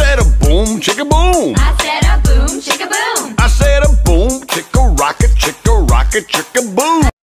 said a boom, chicka boom. I said a boom, chicka boom. I said a boom, chicka rocket, chicka rocket, chicka boom.